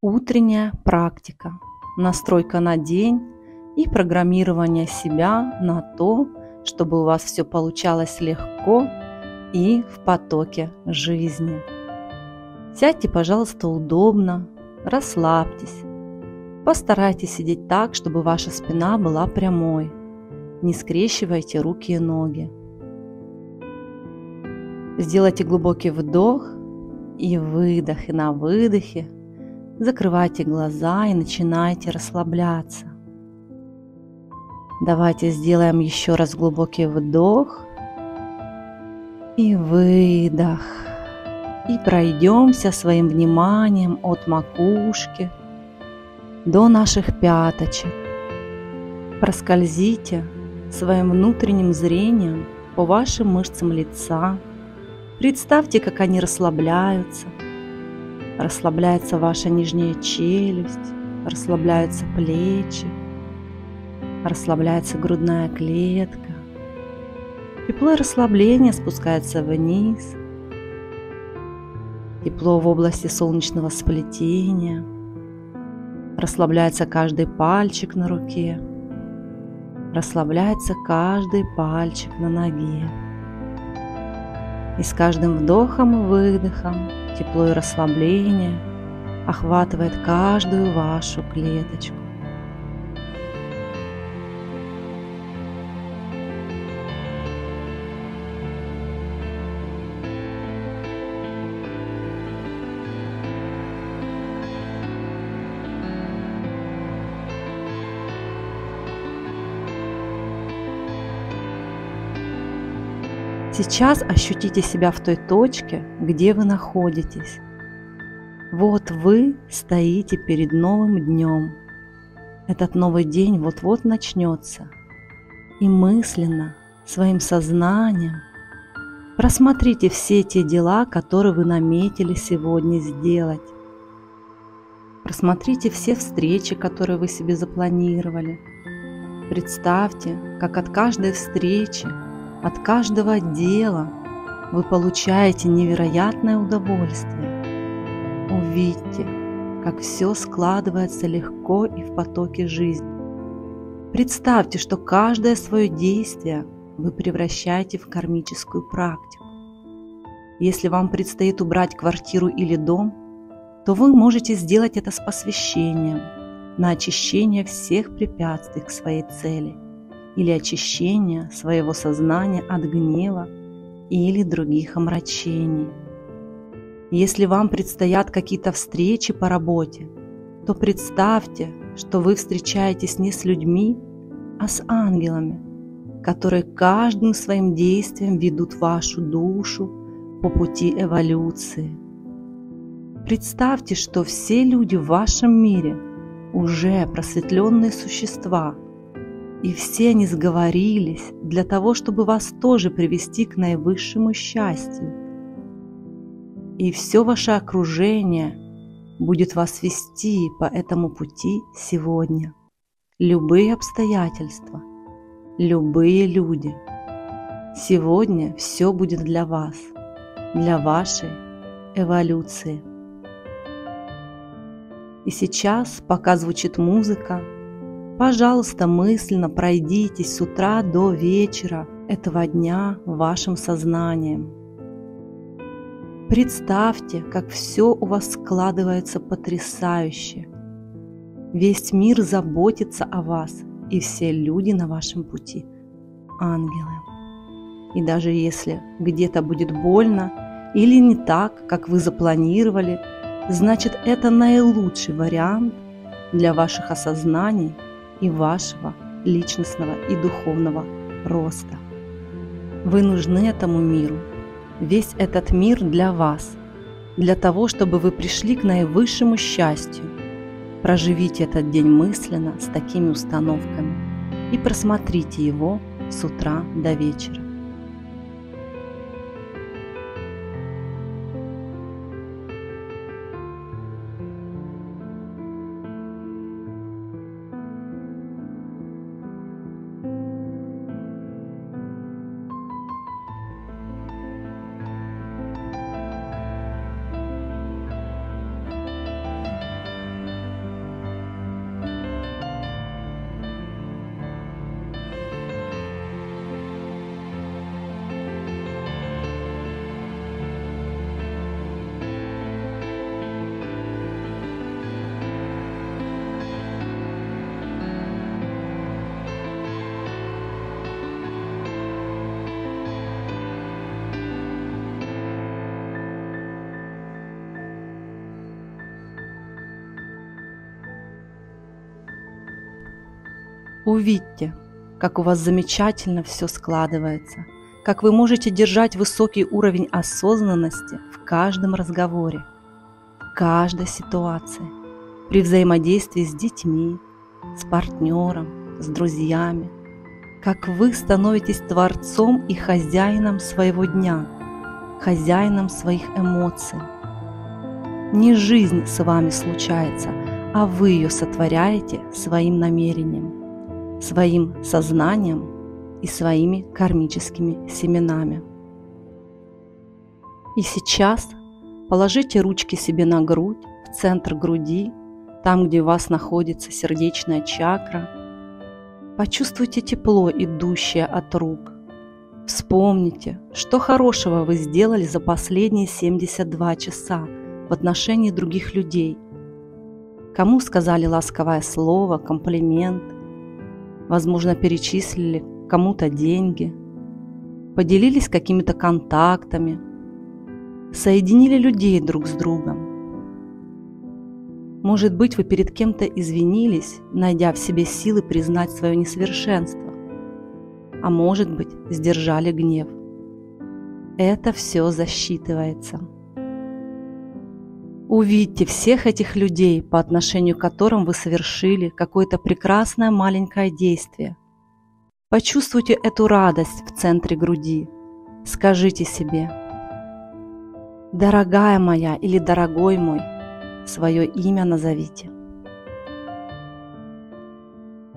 Утренняя практика. Настройка на день и программирование себя на то, чтобы у вас все получалось легко и в потоке жизни. Сядьте, пожалуйста, удобно, расслабьтесь. Постарайтесь сидеть так, чтобы ваша спина была прямой. Не скрещивайте руки и ноги. Сделайте глубокий вдох и выдох, и на выдохе закрывайте глаза и начинайте расслабляться. Давайте сделаем еще раз глубокий вдох и выдох. И пройдемся своим вниманием от макушки до наших пяточек. Проскользите своим внутренним зрением по вашим мышцам лица. Представьте, как они расслабляются – Расслабляется ваша нижняя челюсть, расслабляются плечи, расслабляется грудная клетка. Тепло и расслабление спускается вниз. Тепло в области солнечного сплетения. Расслабляется каждый пальчик на руке. Расслабляется каждый пальчик на ноге. И с каждым вдохом и выдохом тепло и расслабление охватывает каждую вашу клеточку. Сейчас ощутите себя в той точке, где вы находитесь. Вот вы стоите перед новым днем. Этот новый день вот-вот начнется. И мысленно, своим сознанием, просмотрите все те дела, которые вы наметили сегодня сделать. Просмотрите все встречи, которые вы себе запланировали. Представьте, как от каждой встречи от каждого дела вы получаете невероятное удовольствие. Увидьте, как все складывается легко и в потоке жизни. Представьте, что каждое свое действие вы превращаете в кармическую практику. Если вам предстоит убрать квартиру или дом, то вы можете сделать это с посвящением на очищение всех препятствий к своей цели – или очищения своего сознания от гнева или других омрачений. Если вам предстоят какие-то встречи по работе, то представьте, что вы встречаетесь не с людьми, а с ангелами, которые каждым своим действием ведут вашу душу по пути эволюции. Представьте, что все люди в вашем мире уже просветленные существа – и все они сговорились для того, чтобы вас тоже привести к наивысшему счастью. И все ваше окружение будет вас вести по этому пути сегодня. Любые обстоятельства, любые люди. Сегодня все будет для вас, для вашей эволюции. И сейчас, пока звучит музыка, Пожалуйста, мысленно пройдитесь с утра до вечера этого дня вашим сознанием. Представьте, как все у вас складывается потрясающе. Весь мир заботится о вас, и все люди на вашем пути – ангелы. И даже если где-то будет больно или не так, как вы запланировали, значит это наилучший вариант для ваших осознаний – и вашего личностного и духовного роста. Вы нужны этому миру. Весь этот мир для вас, для того, чтобы вы пришли к наивысшему счастью. Проживите этот день мысленно с такими установками и просмотрите его с утра до вечера. Увидьте, как у вас замечательно все складывается, как вы можете держать высокий уровень осознанности в каждом разговоре, каждой ситуации, при взаимодействии с детьми, с партнером, с друзьями, как вы становитесь творцом и хозяином своего дня, хозяином своих эмоций. Не жизнь с вами случается, а вы ее сотворяете своим намерением, своим сознанием и своими кармическими семенами. И сейчас положите ручки себе на грудь, в центр груди, там, где у вас находится сердечная чакра. Почувствуйте тепло, идущее от рук. Вспомните, что хорошего вы сделали за последние 72 часа в отношении других людей. Кому сказали ласковое слово, комплимент, возможно, перечислили кому-то деньги, поделились какими-то контактами, соединили людей друг с другом. Может быть, вы перед кем-то извинились, найдя в себе силы признать свое несовершенство, а может быть, сдержали гнев. Это все засчитывается. Увидьте всех этих людей, по отношению к которым вы совершили какое-то прекрасное маленькое действие – Почувствуйте эту радость в центре груди. Скажите себе, «Дорогая моя» или «Дорогой мой», свое имя назовите.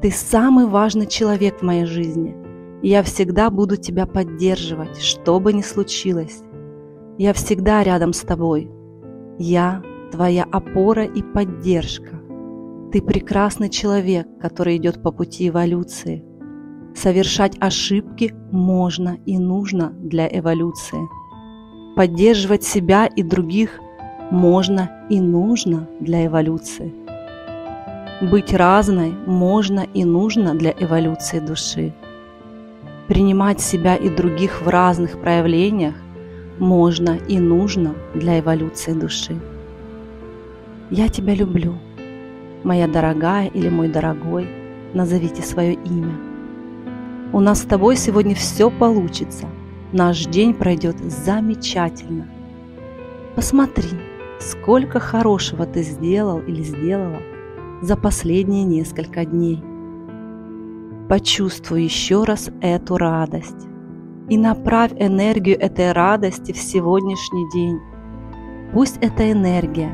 Ты самый важный человек в моей жизни, и я всегда буду тебя поддерживать, что бы ни случилось. Я всегда рядом с тобой. Я твоя опора и поддержка. Ты прекрасный человек, который идет по пути эволюции – Совершать ошибки можно и нужно для эволюции. Поддерживать себя и других можно и нужно для эволюции. Быть разной можно и нужно для эволюции души. Принимать себя и других в разных проявлениях можно и нужно для эволюции души. Я тебя люблю, моя дорогая или мой дорогой, назовите свое имя – у нас с тобой сегодня все получится. Наш день пройдет замечательно. Посмотри, сколько хорошего ты сделал или сделала за последние несколько дней. Почувствуй еще раз эту радость и направь энергию этой радости в сегодняшний день. Пусть эта энергия,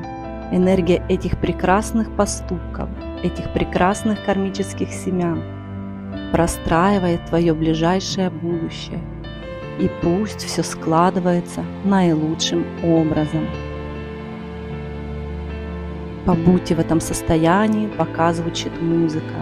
энергия этих прекрасных поступков, этих прекрасных кармических семян – простраивает твое ближайшее будущее. И пусть все складывается наилучшим образом. Побудьте в этом состоянии, пока звучит музыка.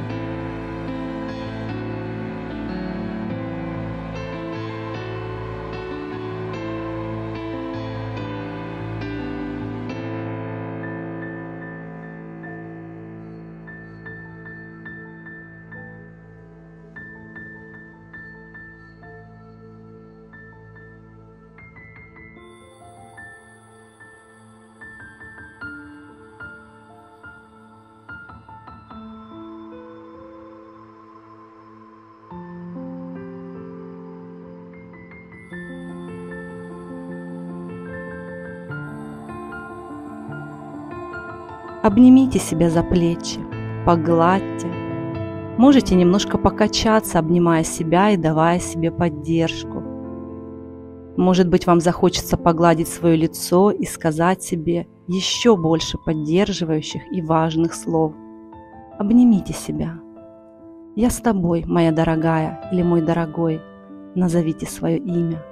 Обнимите себя за плечи, погладьте. Можете немножко покачаться, обнимая себя и давая себе поддержку. Может быть, вам захочется погладить свое лицо и сказать себе еще больше поддерживающих и важных слов. Обнимите себя. Я с тобой, моя дорогая или мой дорогой. Назовите свое имя.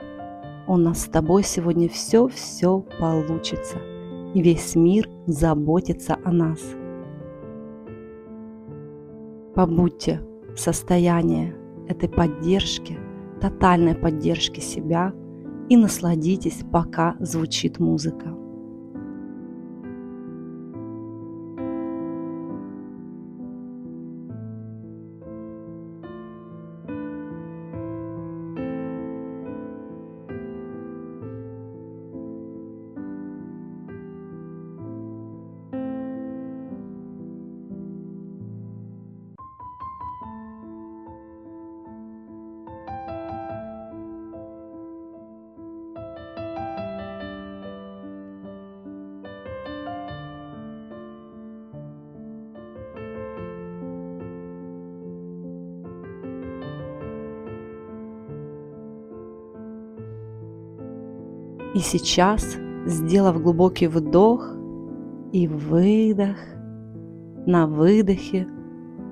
У нас с тобой сегодня все-все получится весь мир заботится о нас. Побудьте в состоянии этой поддержки, тотальной поддержки себя и насладитесь, пока звучит музыка. И сейчас, сделав глубокий вдох и выдох, на выдохе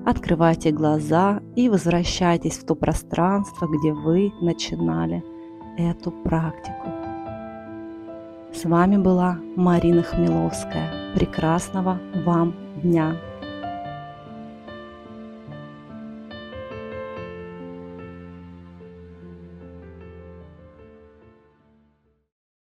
открывайте глаза и возвращайтесь в то пространство, где вы начинали эту практику. С вами была Марина Хмеловская. Прекрасного вам дня!